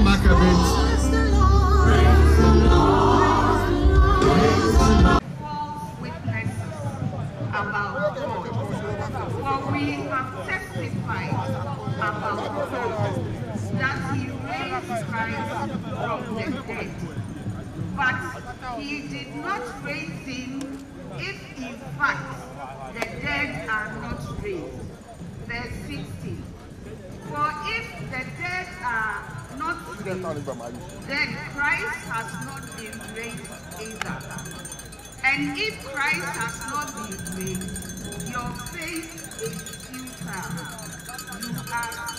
a bit. he raised Christ from the. But he did not raise him if in fact the dead are not raised. Verse 16. Then Christ has not been raised either. And if Christ has not been raised, your faith is futile. You are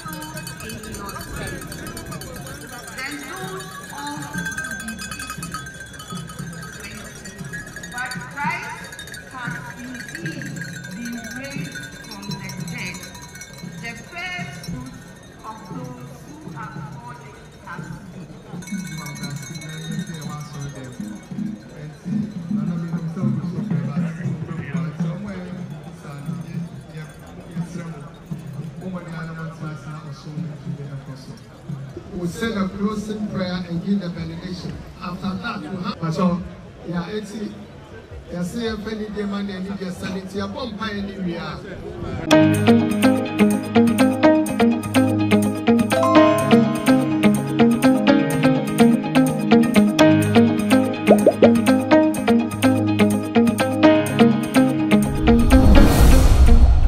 We'll say the closing prayer and give the benediction. After that, we'll have. So, yeah, it's yɛsɛ yɛmfa ni deɛ ma ne ani deɛ sane nti yɛbɔ mpa yɛ ne wie a